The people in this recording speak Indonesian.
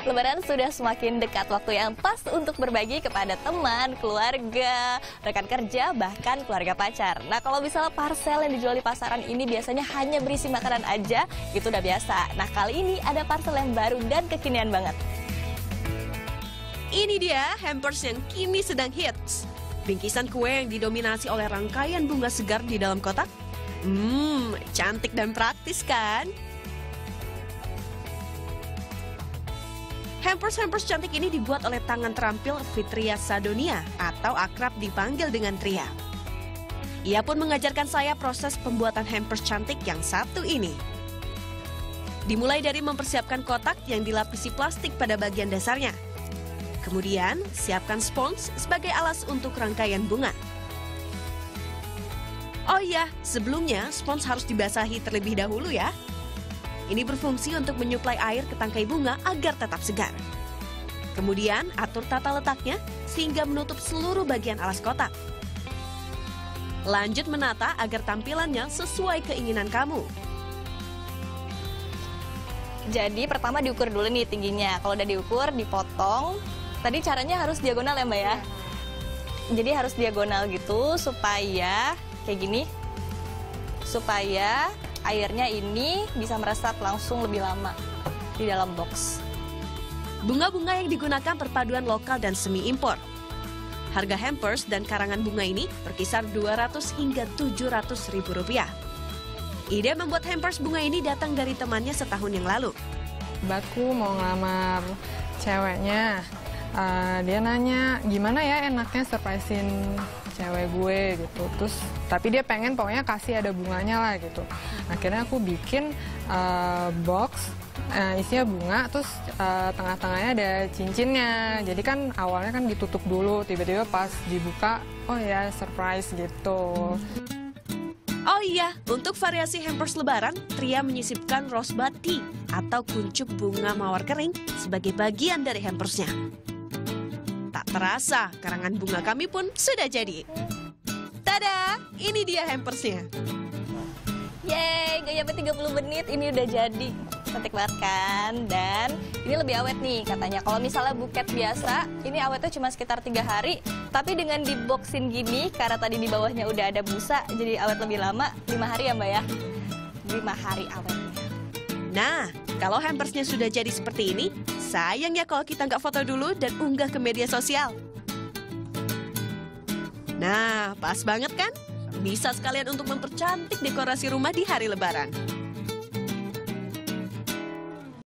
Lebaran sudah semakin dekat waktu yang pas untuk berbagi kepada teman, keluarga, rekan kerja, bahkan keluarga pacar. Nah kalau misalnya parcel yang dijual di pasaran ini biasanya hanya berisi makanan aja, itu udah biasa. Nah kali ini ada parcel yang baru dan kekinian banget. Ini dia hampers yang kini sedang hits. Bingkisan kue yang didominasi oleh rangkaian bunga segar di dalam kotak. Hmm, cantik dan praktis kan? Hampers-hampers cantik ini dibuat oleh tangan terampil Fitria Sadonia atau akrab dipanggil dengan Tria. Ia pun mengajarkan saya proses pembuatan hampers cantik yang satu ini. Dimulai dari mempersiapkan kotak yang dilapisi plastik pada bagian dasarnya. Kemudian, siapkan spons sebagai alas untuk rangkaian bunga. Oh iya, sebelumnya spons harus dibasahi terlebih dahulu ya. Ini berfungsi untuk menyuplai air ke tangkai bunga agar tetap segar. Kemudian, atur tata letaknya sehingga menutup seluruh bagian alas kotak. Lanjut menata agar tampilannya sesuai keinginan kamu. Jadi pertama diukur dulu nih tingginya. Kalau udah diukur, dipotong. Tadi caranya harus diagonal ya mbak ya? Jadi harus diagonal gitu supaya kayak gini. Supaya airnya ini bisa meresap langsung lebih lama di dalam box. Bunga-bunga yang digunakan perpaduan lokal dan semi impor. Harga hampers dan karangan bunga ini berkisar 200 hingga 700 ribu rupiah. Ide membuat hampers bunga ini datang dari temannya setahun yang lalu. Baku mau ngelamar ceweknya, uh, dia nanya gimana ya enaknya surprisein cewek gue gitu. Terus tapi dia pengen pokoknya kasih ada bunganya lah gitu. Akhirnya aku bikin uh, box uh, isinya bunga terus uh, tengah-tengahnya ada cincinnya. Jadi kan awalnya kan ditutup dulu tiba-tiba pas dibuka oh ya surprise gitu. Oh iya, untuk variasi hampers lebaran, Tria menyisipkan rosebud tea atau kuncup bunga mawar kering sebagai bagian dari hampersnya. Tak terasa, karangan bunga kami pun sudah jadi. Tada, ini dia hampersnya. Yeay, gak nyampe 30 menit ini udah jadi. Cantik banget kan? Dan ini lebih awet nih katanya. Kalau misalnya buket biasa, ini awetnya cuma sekitar tiga hari. Tapi dengan diboxin gini, karena tadi di bawahnya udah ada busa, jadi awet lebih lama. lima hari ya mbak ya? Lima hari awetnya. Nah, kalau hampersnya sudah jadi seperti ini, sayang ya kalau kita nggak foto dulu dan unggah ke media sosial. Nah, pas banget kan? Bisa sekalian untuk mempercantik dekorasi rumah di hari lebaran.